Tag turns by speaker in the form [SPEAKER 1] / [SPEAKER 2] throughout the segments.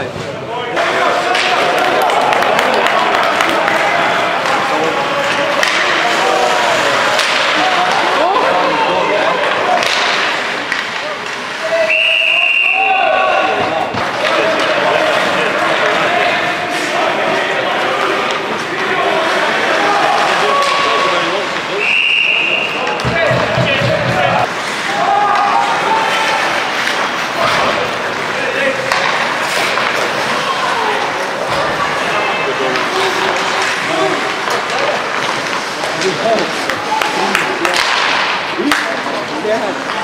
[SPEAKER 1] 外国。Nossa, terra.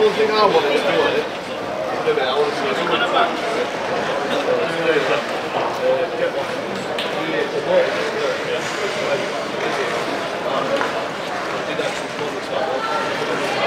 [SPEAKER 1] Only thing I want is to do it. Do it, I want to see it. Get one. Yeah, it's a boat, isn't it? Like, is it? I did actually want this one.